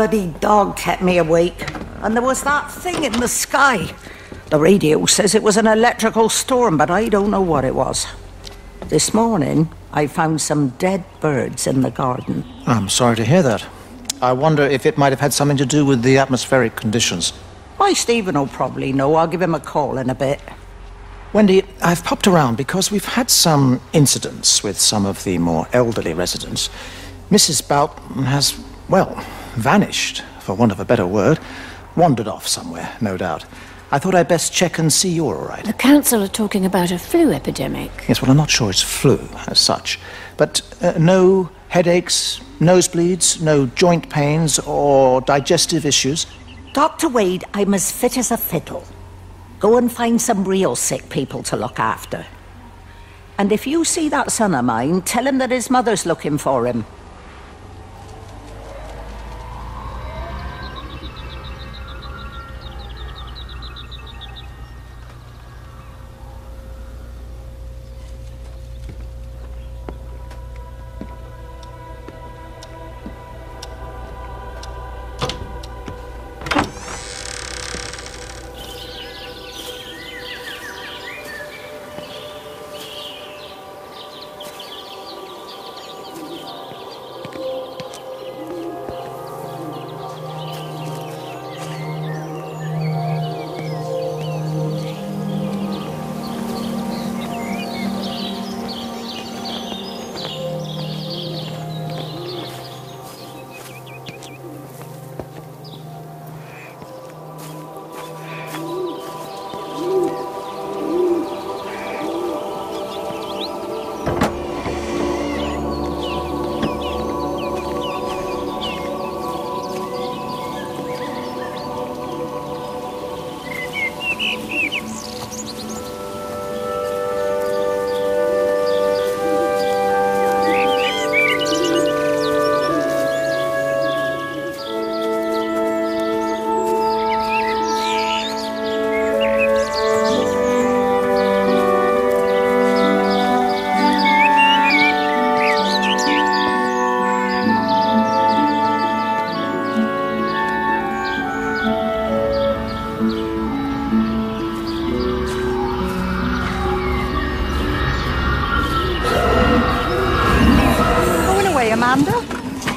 bloody dog kept me awake. And there was that thing in the sky. The radio says it was an electrical storm, but I don't know what it was. This morning, I found some dead birds in the garden. I'm sorry to hear that. I wonder if it might have had something to do with the atmospheric conditions. Why, Stephen will probably know. I'll give him a call in a bit. Wendy, I've popped around because we've had some incidents with some of the more elderly residents. Mrs. Bout has, well, vanished, for want of a better word. Wandered off somewhere, no doubt. I thought I'd best check and see you're all right. The council are talking about a flu epidemic. Yes, well, I'm not sure it's flu as such. But uh, no headaches, nosebleeds, no joint pains, or digestive issues. Dr. Wade, I'm as fit as a fiddle. Go and find some real sick people to look after. And if you see that son of mine, tell him that his mother's looking for him.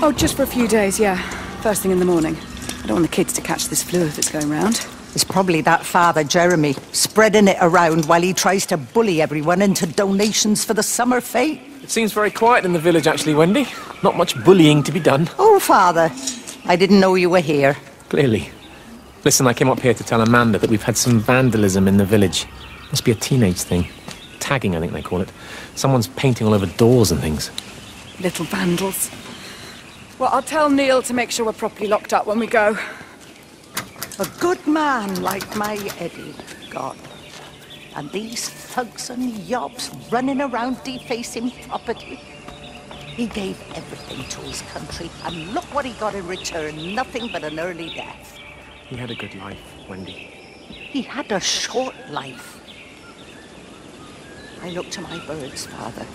Oh, just for a few days, yeah. First thing in the morning. I don't want the kids to catch this flu if it's going round. It's probably that father, Jeremy, spreading it around while he tries to bully everyone into donations for the summer fete. It seems very quiet in the village, actually, Wendy. Not much bullying to be done, Oh, father, I didn't know you were here. clearly. Listen, I came up here to tell Amanda that we've had some vandalism in the village. Must be a teenage thing. Tagging, I think they call it. Someone's painting all over doors and things. Little vandals. Well, I'll tell Neil to make sure we're properly locked up when we go. A good man like my Eddie, God. And these thugs and yobs running around defacing property. He gave everything to his country, and look what he got in return nothing but an early death. He had a good life, Wendy. He had a short life. I look to my birds, Father.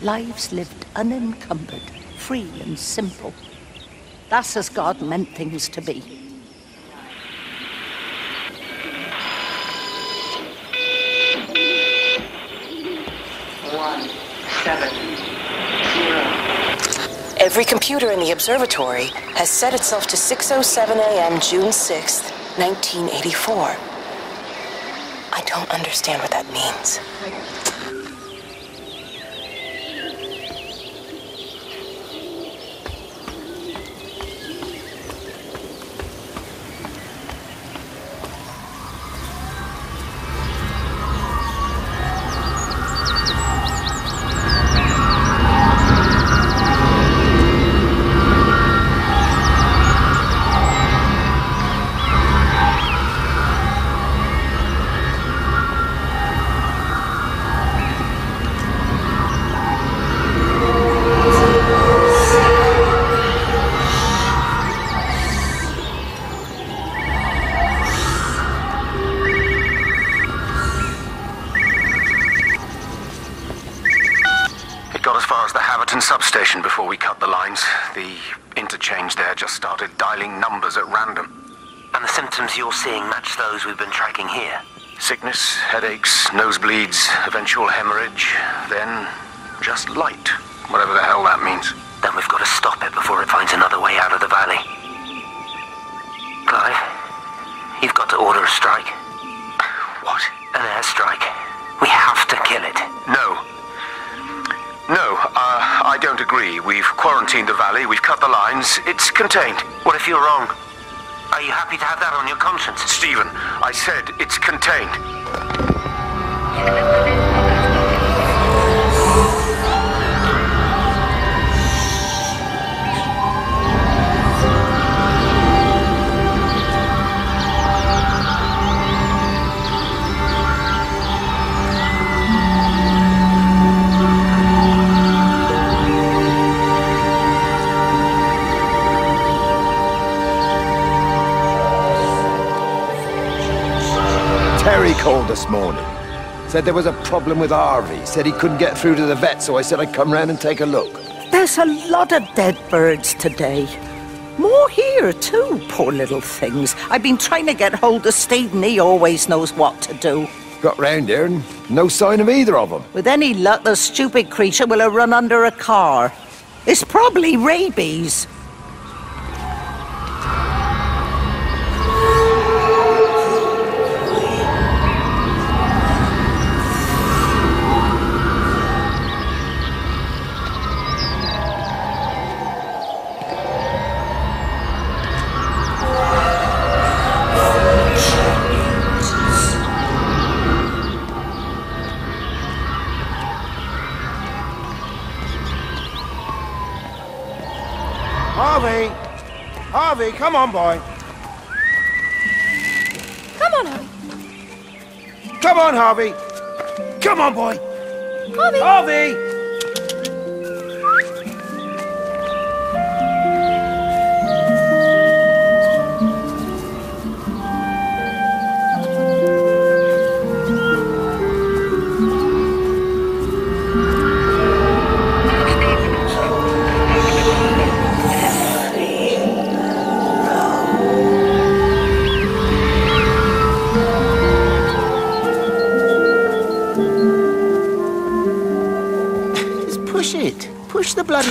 Lives lived unencumbered, free and simple. That's as God meant things to be. One, seven, zero. Every computer in the observatory has set itself to 6:07 a.m. June 6th, 1984. I don't understand what that means. Symptoms you're seeing match those we've been tracking here. Sickness, headaches, nosebleeds, eventual hemorrhage, then just light, whatever the hell that means. Then we've got to stop it before it finds another way out of the valley. Clive, you've got to order a strike. What? An airstrike. We have to kill it. No. No, uh, I don't agree. We've quarantined the valley, we've cut the lines, it's contained. What if you're wrong? Are you happy to have that on your conscience? Stephen, I said it's contained. Called this morning. Said there was a problem with Harvey. Said he couldn't get through to the vet, so I said I'd come round and take a look. There's a lot of dead birds today. More here, too, poor little things. I've been trying to get hold of Steve, and He always knows what to do. Got round here and no sign of either of them. With any luck, the stupid creature will have run under a car. It's probably rabies. Harvey! Harvey, come on, boy. Come on, Harvey. Come on, Harvey. Come on, boy. Harvey. Harvey!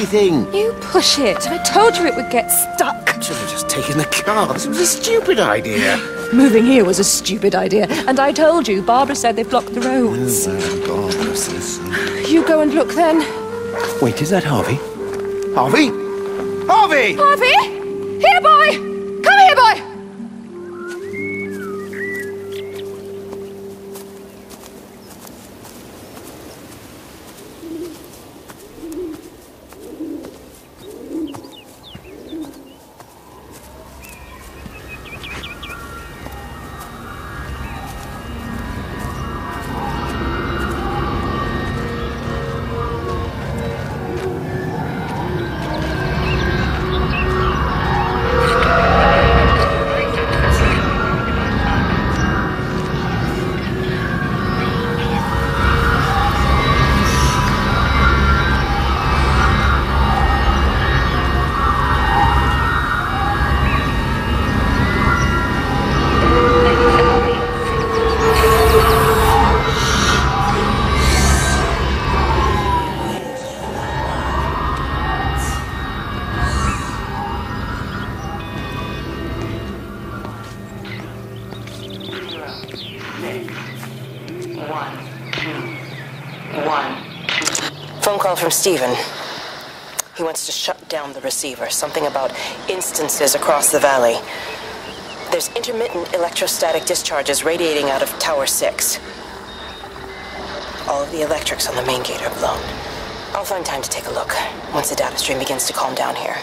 Push the bloody thing. You push it. I told you it would get stuck. Should have just taken the car. This was a stupid idea. Moving here was a stupid idea. And I told you, Barbara said they blocked the roads. Uh, uh, you go and look then. Wait, is that Harvey? Harvey? Harvey! Harvey! Phone call from Stephen. He wants to shut down the receiver, something about instances across the valley. There's intermittent electrostatic discharges radiating out of Tower 6. All of the electrics on the main gate are blown. I'll find time to take a look once the data stream begins to calm down here.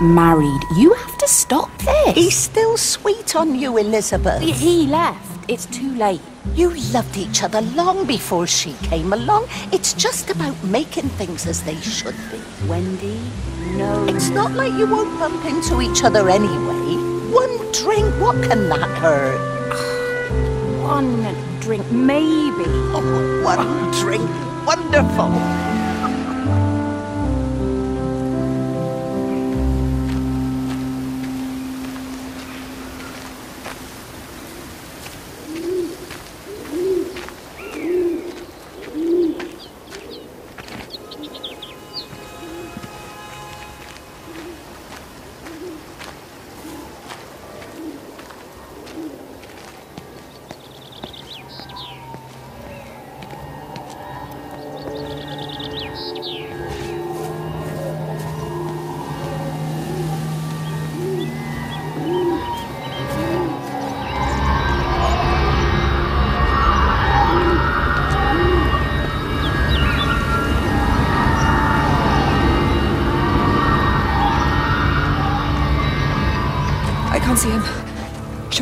Married. You have to stop this. He's still sweet on you, Elizabeth. He left. It's too late. You loved each other long before she came along. It's just about making things as they should be. Wendy, no. It's not like you won't bump into each other anyway. One drink, what can that hurt? One drink, maybe. Oh, one drink. Wonderful.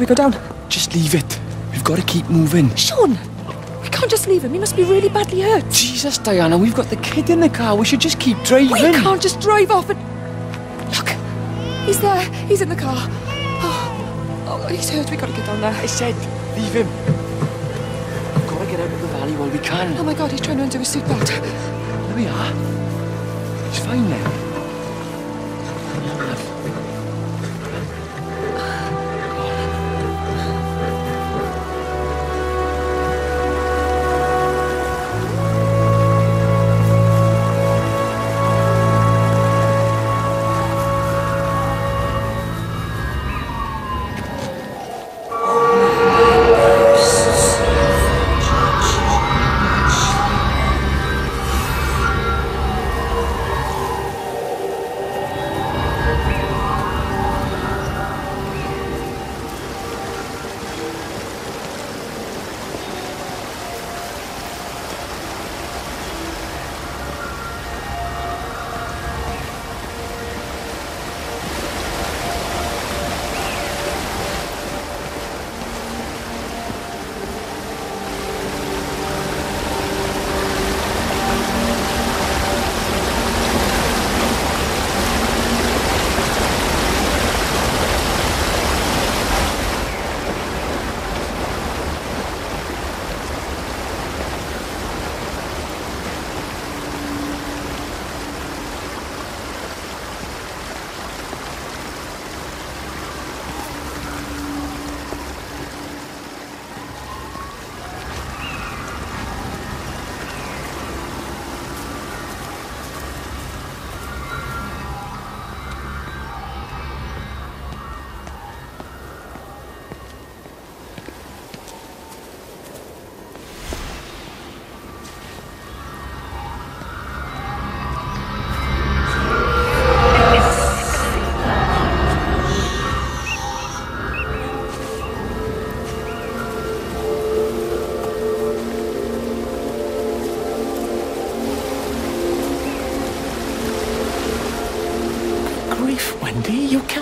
Go down? Just leave it. We've got to keep moving. Sean! We can't just leave him. He must be really badly hurt. Jesus, Diana, we've got the kid in the car. We should just keep driving. We can't just drive off and. Look! He's there. He's in the car. Oh, oh he's hurt. We've gotta get down there. I said, leave him. We've got to get out of the valley while we can. Oh my god, he's trying to undo his seatbelt. There we are. He's fine now.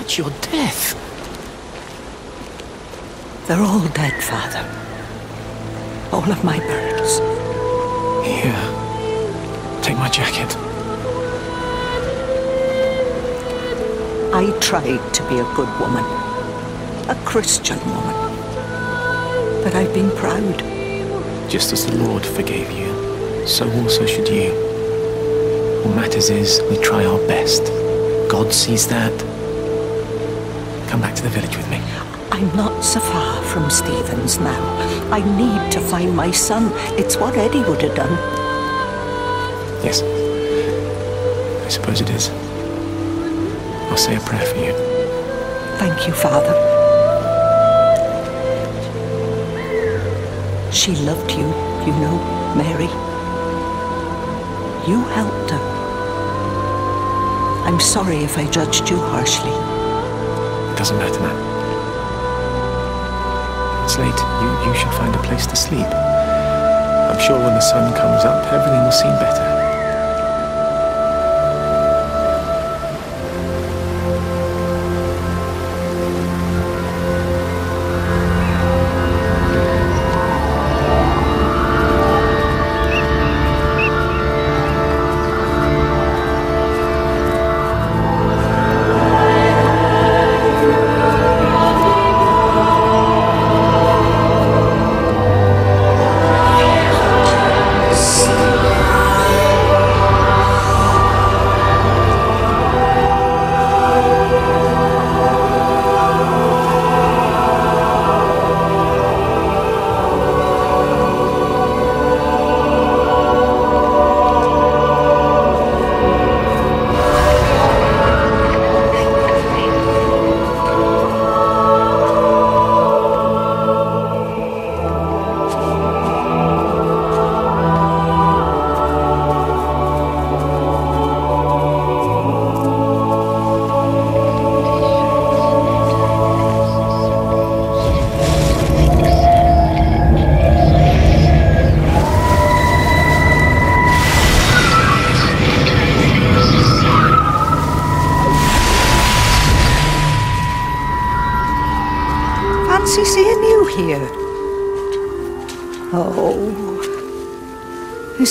That's your death. They're all dead, Father. All of my birds. Here. Take my jacket. I tried to be a good woman. A Christian woman. But I've been proud. Just as the Lord forgave you, so also should you. What matters is we try our best. God sees that. Come back to the village with me. I'm not so far from Stephen's now. I need to find my son. It's what Eddie would have done. Yes. I suppose it is. I'll say a prayer for you. Thank you, Father. She loved you, you know, Mary. You helped her. I'm sorry if I judged you harshly. Doesn't matter now. It's late. You, you should find a place to sleep. I'm sure when the sun comes up, everything will seem better.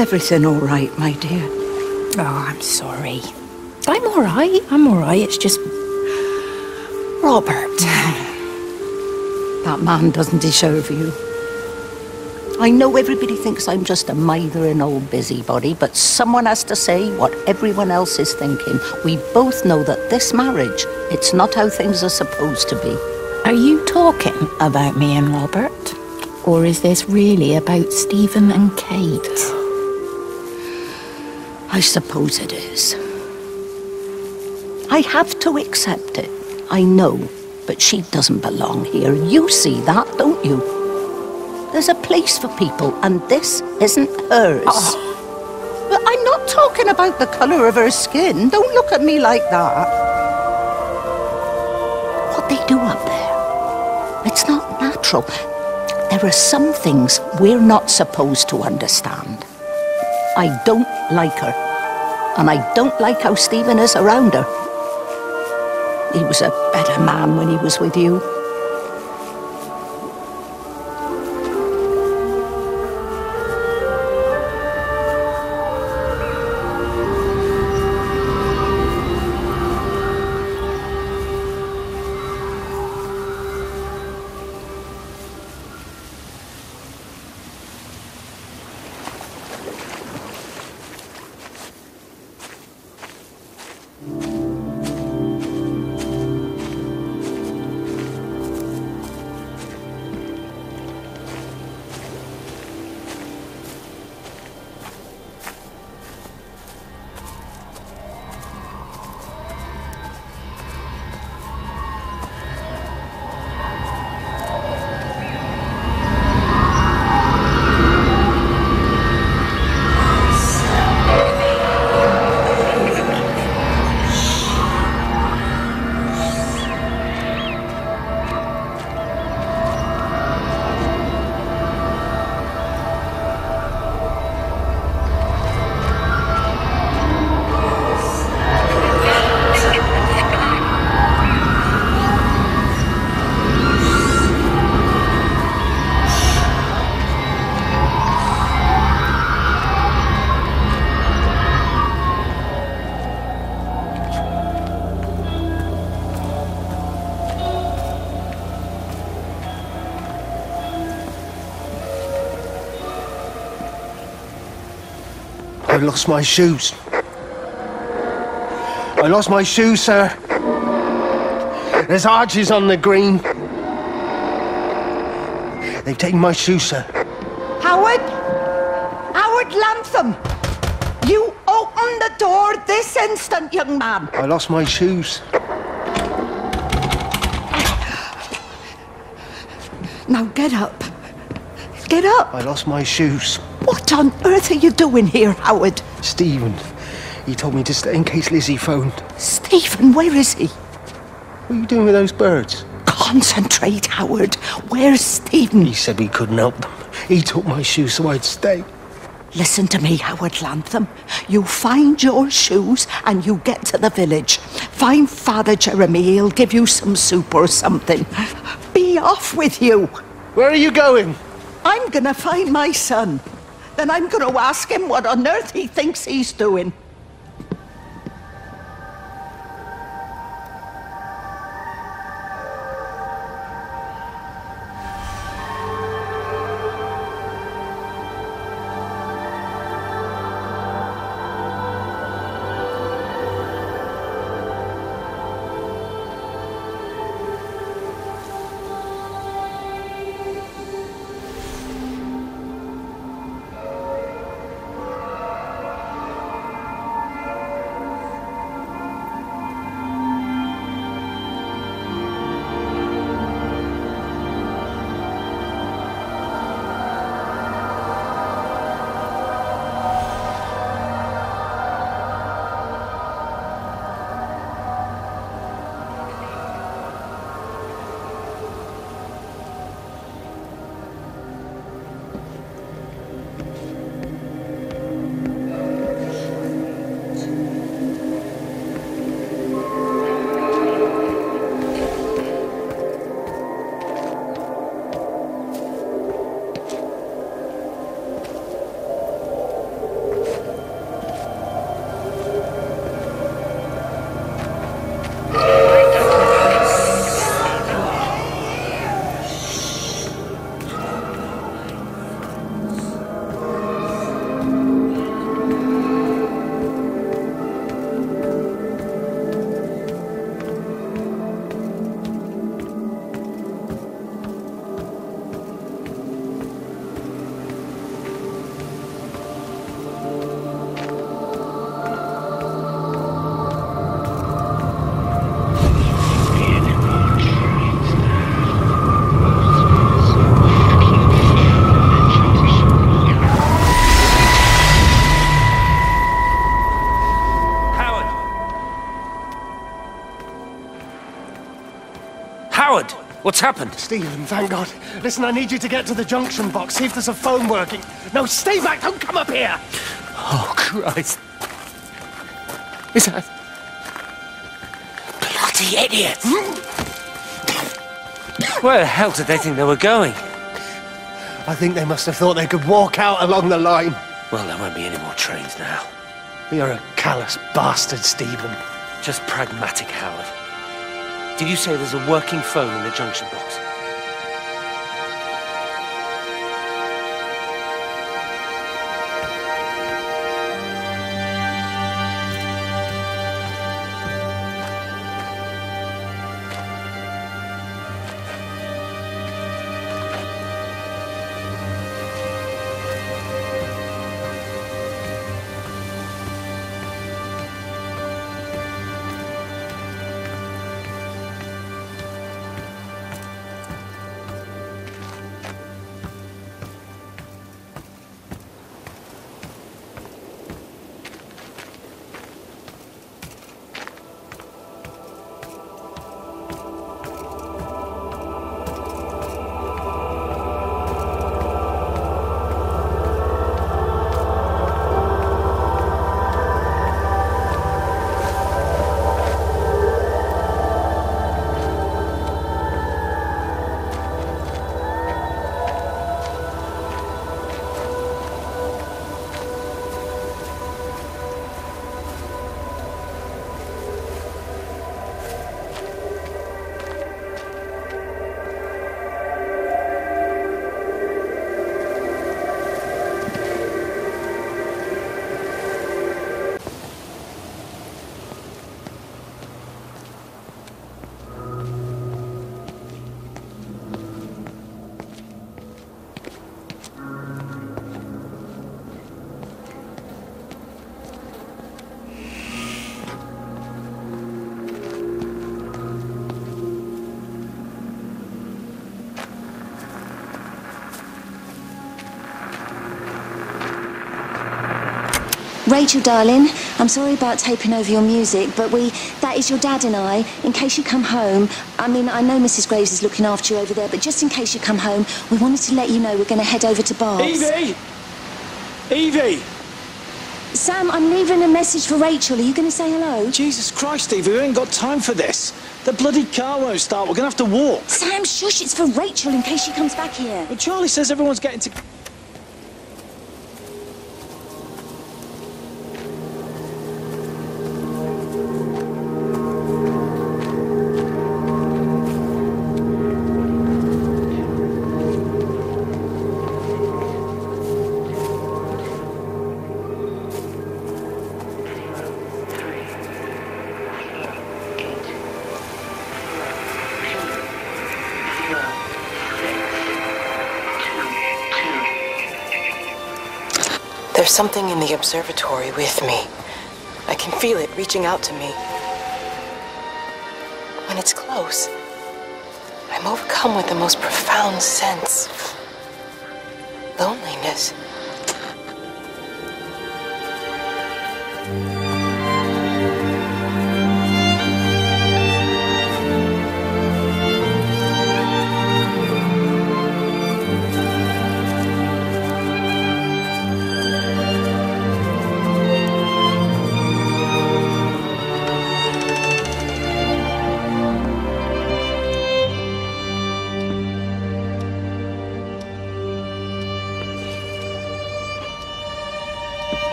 Everything all right, my dear? Oh, I'm sorry. I'm all right. I'm all right. It's just. Robert. That man doesn't deserve you. I know everybody thinks I'm just a mithering old busybody, but someone has to say what everyone else is thinking. We both know that this marriage, it's not how things are supposed to be. Are you talking about me and Robert? Or is this really about Stephen and Kate? I suppose it is. I have to accept it. I know, but she doesn't belong here. You see that, don't you? There's a place for people, and this isn't hers. Ah. But I'm not talking about the colour of her skin. Don't look at me like that. What they do up there, it's not natural. There are some things we're not supposed to understand. I don't like her. And I don't like how Stephen is around her. He was a better man when he was with you. Lost my shoes. I lost my shoes, sir. There's arches on the green. They've taken my shoes, sir. Howard? Howard Lantham! You open the door this instant, young man. I lost my shoes. Now get up. Get up. I lost my shoes. What on earth are you doing here, Howard? Stephen. He told me to stay in case Lizzie phoned. Stephen, where is he? What are you doing with those birds? Concentrate, Howard. Where's Stephen? He said we couldn't help them. He took my shoes so I'd stay. Listen to me, Howard Lantham. You find your shoes and you get to the village. Find Father Jeremy, he'll give you some soup or something. Be off with you. Where are you going? I'm gonna find my son. Then I'm gonna ask him what on earth he thinks he's doing. What's happened? Stephen, thank God. Listen, I need you to get to the junction box, see if there's a phone working. No, stay back, don't come up here! Oh, Christ. Is that... Bloody idiots! Where the hell did they think they were going? I think they must have thought they could walk out along the line. Well, there won't be any more trains now. You're a callous bastard, Stephen. Just pragmatic, Howard. Did you say there's a working phone in the junction box? Rachel, darling, I'm sorry about taping over your music, but we, that is your dad and I. In case you come home, I mean, I know Mrs. Graves is looking after you over there, but just in case you come home, we wanted to let you know we're going to head over to Barb's. Evie! Evie! Sam, I'm leaving a message for Rachel. Are you going to say hello? Jesus Christ, Evie, we ain't got time for this. The bloody car won't start. We're going to have to walk. Sam, shush, it's for Rachel in case she comes back here. But Charlie says everyone's getting to... There's something in the observatory with me. I can feel it reaching out to me. When it's close, I'm overcome with the most profound sense loneliness.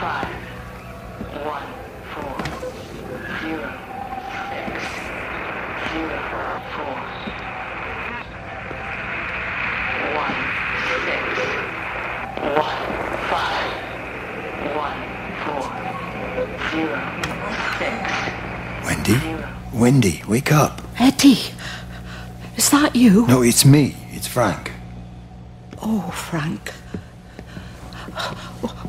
Five one four zero six zero four one six one five one four zero six Wendy? Wendy, wake up. Eddie, is that you? No, it's me. It's Frank. Oh, Frank.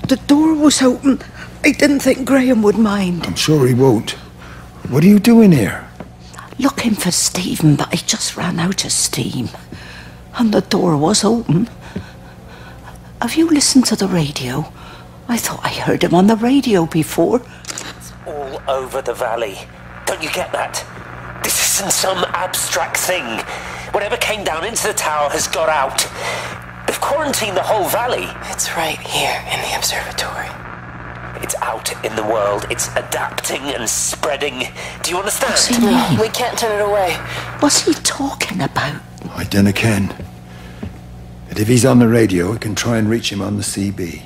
The door was open. I didn't think Graham would mind. I'm sure he won't. What are you doing here? Looking for Stephen, but I just ran out of steam. And the door was open. Have you listened to the radio? I thought I heard him on the radio before. It's all over the valley. Don't you get that? This isn't some abstract thing. Whatever came down into the tower has got out. They've quarantined the whole valley. It's right here in the observatory. It's out in the world. It's adapting and spreading. Do you understand? What's he mean? We can't turn it away. What's he talking about? I dunno ken. But if he's on the radio, I can try and reach him on the CB.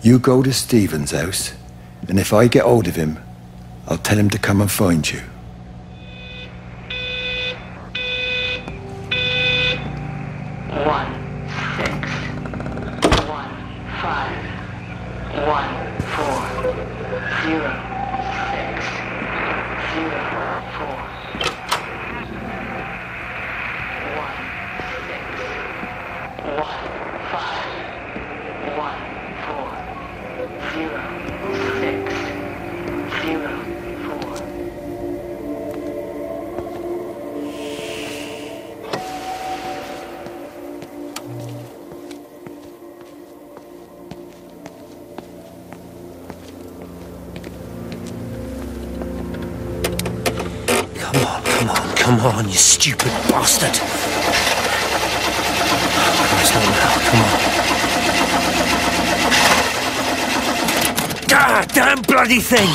You go to Stephen's house, and if I get hold of him, I'll tell him to come and find you. God damn bloody thing!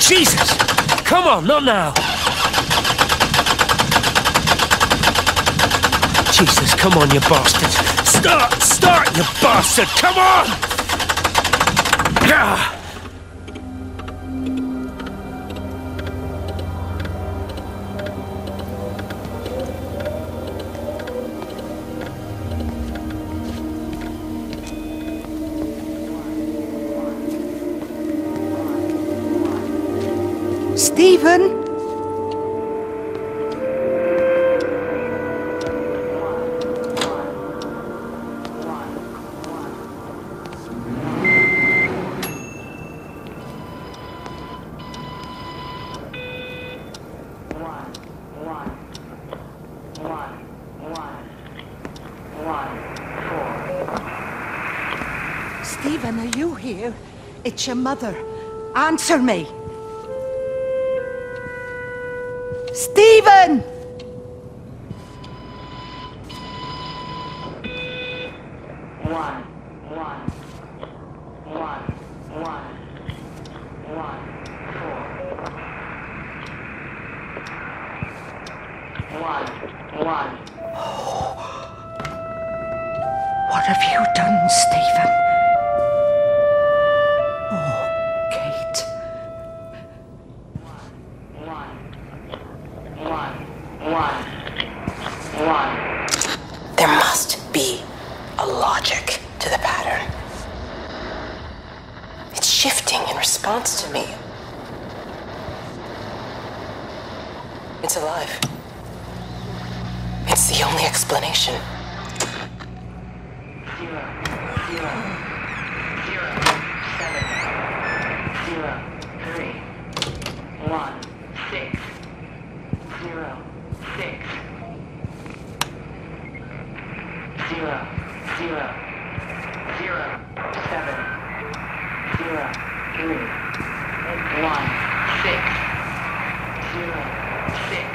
Jesus! Come on, not now! Jesus, come on, you bastard! Start, start, you bastard! Come on! Ah! future mother. Answer me! Stephen! One. zero, zero, zero, seven, zero, three, one, six, zero, six.